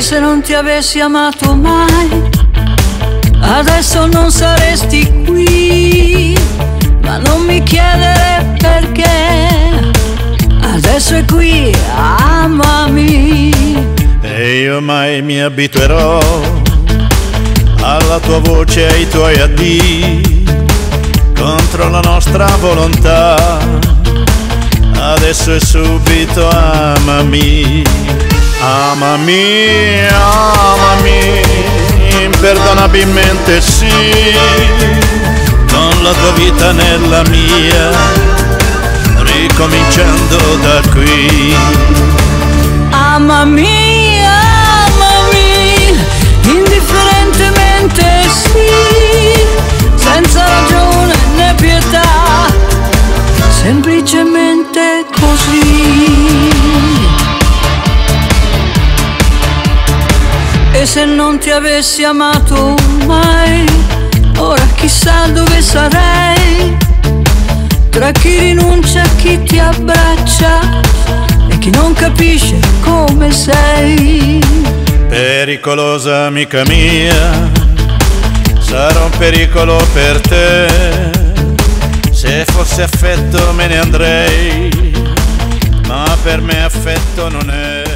se non ti avessi amato mai, adesso non saresti qui. Ma non mi chiedere perché, adesso è qui, amami. E io mai mi abituerò alla tua voce e ai tuoi addii contro la nostra volontà. Adesso è subito amami, amami, amami, imperdonabilmente sì, con la tua vita nella mia, ricominciando da qui. Amami, amami, indifferentemente sì, senza ragione né pietà, semplicemente così. Se non ti avessi amato mai, ora chissà dove sarei, tra chi rinuncia, chi ti abbraccia e chi non capisce come sei. Pericolosa amica mia, sarò un pericolo per te. Se fosse affetto me ne andrei, ma per me affetto non è.